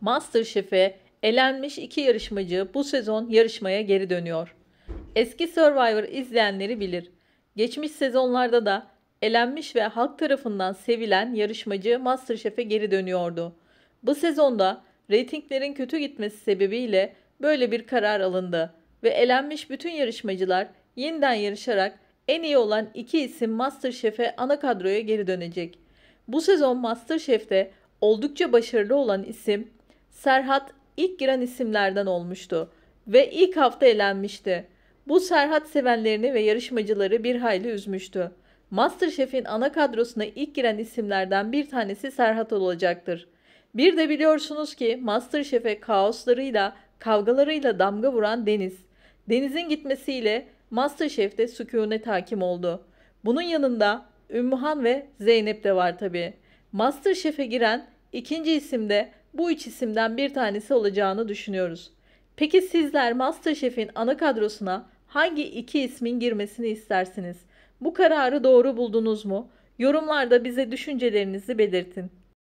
MasterChef'e elenmiş iki yarışmacı bu sezon yarışmaya geri dönüyor. Eski Survivor izleyenleri bilir. Geçmiş sezonlarda da elenmiş ve halk tarafından sevilen yarışmacı MasterChef'e geri dönüyordu. Bu sezonda reytinglerin kötü gitmesi sebebiyle böyle bir karar alındı ve elenmiş bütün yarışmacılar yeniden yarışarak en iyi olan iki isim MasterChef'e ana kadroya geri dönecek. Bu sezon MasterChef'te oldukça başarılı olan isim Serhat ilk giren isimlerden olmuştu ve ilk hafta elenmişti. Bu Serhat sevenlerini ve yarışmacıları bir hayli üzmüştü. MasterChef'in ana kadrosuna ilk giren isimlerden bir tanesi Serhat olacaktır. Bir de biliyorsunuz ki MasterChef'e kaoslarıyla, kavgalarıyla damga vuran Deniz. Deniz'in gitmesiyle MasterChef'te sükunet hakim oldu. Bunun yanında Ümmühan ve Zeynep de var tabi. MasterChef'e giren ikinci isim de bu üç isimden bir tanesi olacağını düşünüyoruz. Peki sizler MasterChef'in ana kadrosuna hangi iki ismin girmesini istersiniz? Bu kararı doğru buldunuz mu? Yorumlarda bize düşüncelerinizi belirtin.